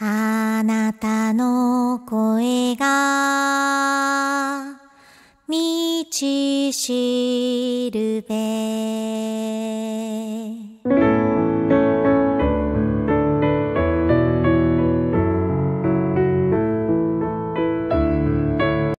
あなたの声が道しるべ。